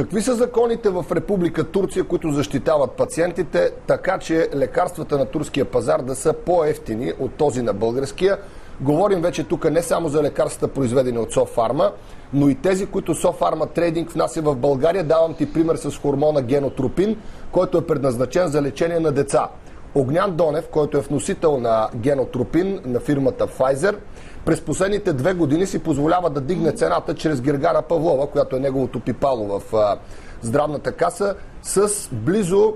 Какви са законите в Република Турция, които защитават пациентите, така че лекарствата на турския пазар да са по-ефтини от този на българския? Говорим вече тук не само за лекарствата, произведени от Софарма, но и тези, които Софарма Трейдинг внася в България. Давам ти пример с хормона генотропин, който е предназначен за лечение на деца. Огнян Донев, който е вносител на генотропин на фирмата Pfizer, през последните две години си позволява да дигне цената чрез Гергара Павлова, която е неговото пипало в здравната каса, с близо,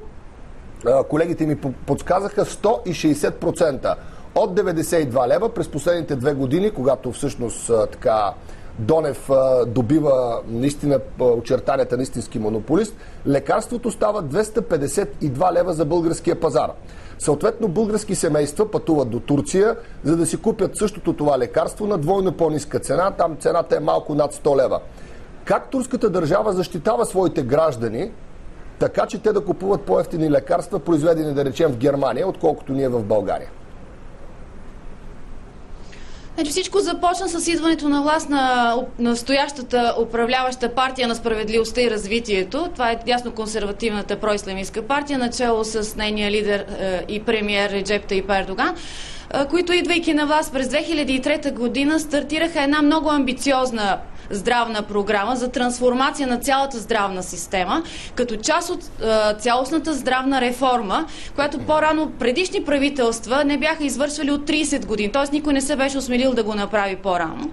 колегите ми подсказаха, 160%. От 92 лева през последните две години, когато всъщност така Донев а, добива наистина очертанията на истински монополист, лекарството става 252 лева за българския пазар. Съответно, български семейства пътуват до Турция, за да си купят същото това лекарство на двойно по-ниска цена. Там цената е малко над 100 лева. Как турската държава защитава своите граждани, така че те да купуват по-ефтини лекарства, произведени да речем в Германия, отколкото ние в България? Значи всичко започна с идването на власт на настоящата управляваща партия на справедливостта и развитието. Това е ясно консервативната происламистка партия, начало с нейния лидер е, и премиер Реджеп Тайп Ердоган е, които идвайки на власт през 2003 година стартираха една много амбициозна здравна програма за трансформация на цялата здравна система, като част от а, цялостната здравна реформа, която по-рано предишни правителства не бяха извършвали от 30 години, т.е. никой не се беше осмелил да го направи по-рано.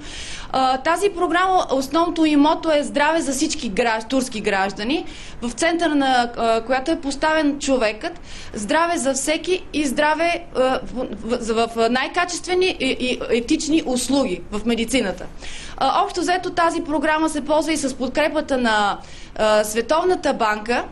Тази програма, основното имото е здраве за всички гражд, турски граждани, в центъра на която е поставен човекът, здраве за всеки и здраве в, най-качествени и, и етични услуги в медицината. Общо взето тази програма се ползва и с подкрепата на Световната банка,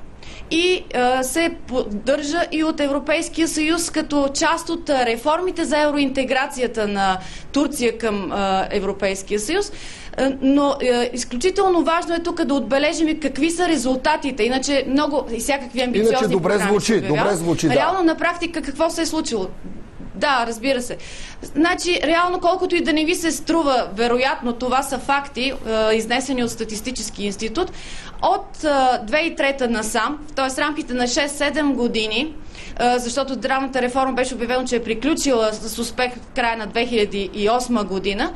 и а, се поддържа и от Европейския съюз като част от реформите за евроинтеграцията на Турция към а, Европейския съюз. А, но а, изключително важно е тук да отбележим какви са резултатите. Иначе много и всякакви амбициозни Иначе добре звучи, добре звучи. Да. Реално на практика какво се е случило? Да, разбира се. Значи, реално, колкото и да не ви се струва, вероятно, това са факти, е, изнесени от Статистически институт, от е, 2003 насам, т.е. рамките на 6-7 години, е, защото здравната реформа беше обявено, че е приключила с успех в края на 2008 година,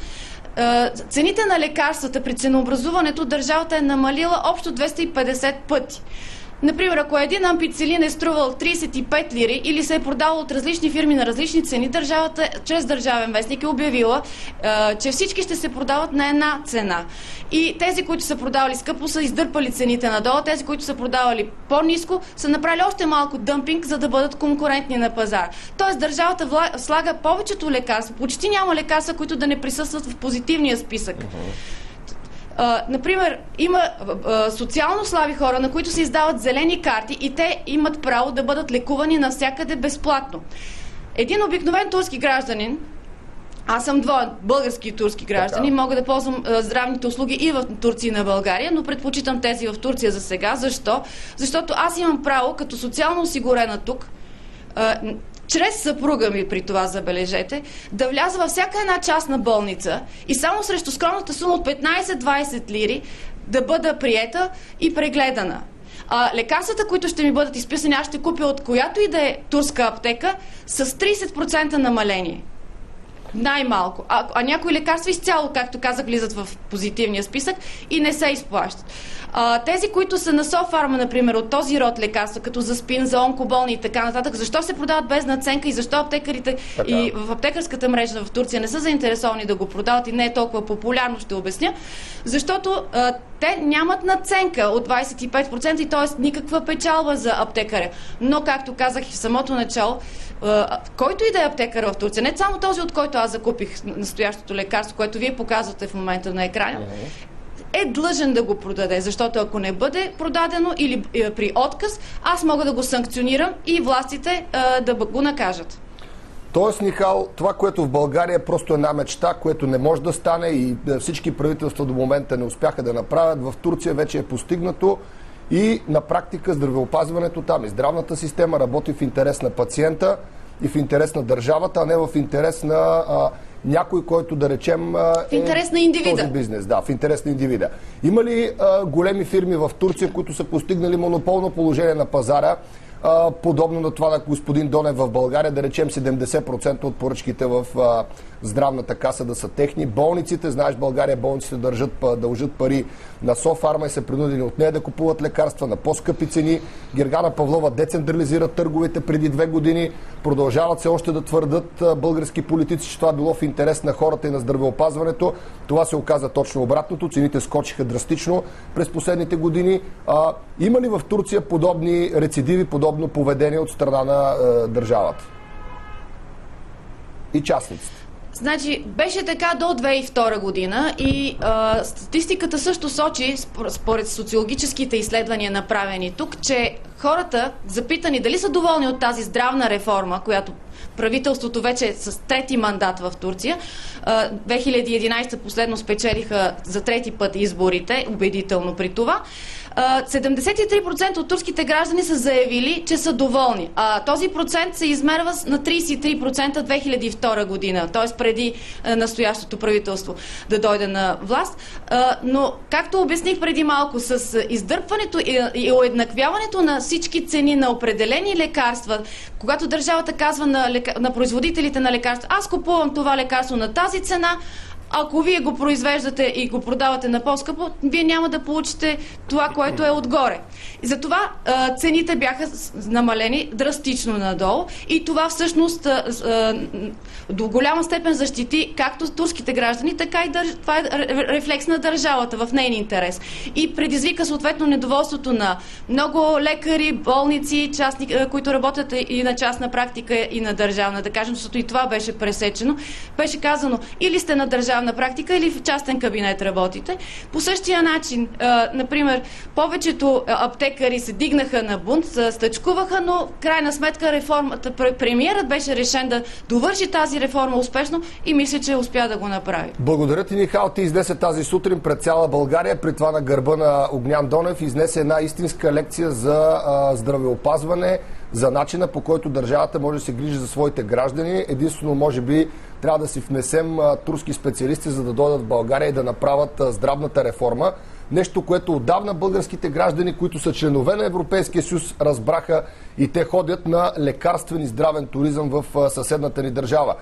е, цените на лекарствата при ценообразуването държавата е намалила общо 250 пъти. Например, ако един ампицилин е струвал 35 лири или се е продавал от различни фирми на различни цени, държавата чрез държавен вестник е обявила, че всички ще се продават на една цена. И тези, които са продавали скъпо, са издърпали цените надолу, тези, които са продавали по-низко, са направили още малко дъмпинг, за да бъдат конкурентни на пазар. Тоест, държавата слага повечето лекарства, почти няма лекарства, които да не присъстват в позитивния списък. Uh-huh. А, например, има а, социално слаби хора, на които се издават зелени карти и те имат право да бъдат лекувани навсякъде безплатно. Един обикновен турски гражданин, аз съм двоен български и турски граждани, така. мога да ползвам а, здравните услуги и в Турция и на България, но предпочитам тези в Турция за сега. Защо? Защото аз имам право, като социално осигурена тук, чрез съпруга ми при това, забележете, да вляза във всяка една частна болница и само срещу скромната сума от 15-20 лири да бъда приета и прегледана. А, лекарствата, които ще ми бъдат изписани, аз ще купя от която и да е турска аптека с 30% намаление. Най-малко. А, а някои лекарства изцяло, както казах, влизат в позитивния списък и не се изплащат. А, тези, които са на Софарма, например, от този род лекарства, като за спин, за онкоболни и така нататък, защо се продават без наценка и защо аптекарите така. и в аптекарската мрежа в Турция не са заинтересовани да го продават и не е толкова популярно, ще обясня, защото а, те нямат наценка от 25% и т.е. никаква печалба за аптекаря. Но, както казах и в самото начало, който и да е аптекар в Турция, не само този, от който аз закупих настоящото лекарство, което вие показвате в момента на екрана, е длъжен да го продаде, защото ако не бъде продадено или е, при отказ, аз мога да го санкционирам и властите е, да го накажат. Тоест, Нихал, това, което в България е просто една мечта, което не може да стане и е, всички правителства до момента не успяха да направят, в Турция вече е постигнато и на практика здравеопазването там и здравната система работи в интерес на пациента. И в интерес на държавата, а не в интерес на а, някой, който да речем в интерес на индивида. този бизнес. Да, в интерес на индивида. Има ли а, големи фирми в Турция, които са постигнали монополно положение на пазара, подобно на това на господин Донев в България, да речем 70% от поръчките в здравната каса да са техни. Болниците, знаеш, България болниците държат, дължат пари на Софарма и са принудени от нея да купуват лекарства на по-скъпи цени. Гергана Павлова децентрализира търговете преди две години. Продължават се още да твърдат български политици, че това било в интерес на хората и на здравеопазването. Това се оказа точно обратното. Цените скочиха драстично през последните години. А, има ли в Турция подобни рецидиви, подобно поведение от страна на а, държавата? И частниците. Значи, беше така до 2002 година и а, статистиката също сочи, според социологическите изследвания направени тук, че хората, запитани дали са доволни от тази здравна реформа, която правителството вече е с трети мандат в Турция, 2011 последно спечелиха за трети път изборите, убедително при това, 73% от турските граждани са заявили, че са доволни. А този процент се измерва на 33% 2002 година, т.е. преди настоящото правителство да дойде на власт. Но, както обясних преди малко, с издърпването и уеднаквяването на всички цени на определени лекарства, когато държавата казва на, лека... на производителите на лекарства, аз купувам това лекарство на тази цена, ако вие го произвеждате и го продавате на по-скъпо, вие няма да получите това, което е отгоре. И затова а, цените бяха намалени драстично надолу и това всъщност а, а, до голяма степен защити както турските граждани, така и държ... това е рефлекс на държавата в нейни интерес. И предизвика съответно недоволството на много лекари, болници, частни, които работят и на частна практика и на държавна, да кажем, защото и това беше пресечено. Беше казано, или сте на държавна на практика или в частен кабинет работите. По същия начин, например, повечето аптекари се дигнаха на бунт, стъчкуваха, но в крайна сметка реформата, премиерът беше решен да довърши тази реформа успешно и мисля, че успя да го направи. Благодаря ти, Михал. Ти изнесе тази сутрин пред цяла България, при това на гърба на Огнян Донев, изнесе една истинска лекция за здравеопазване, за начина по който държавата може да се грижи за своите граждани. Единствено, може би, трябва да си внесем турски специалисти, за да дойдат в България и да направят здравната реформа. Нещо, което отдавна българските граждани, които са членове на Европейския съюз, разбраха и те ходят на лекарствен и здравен туризъм в съседната ни държава.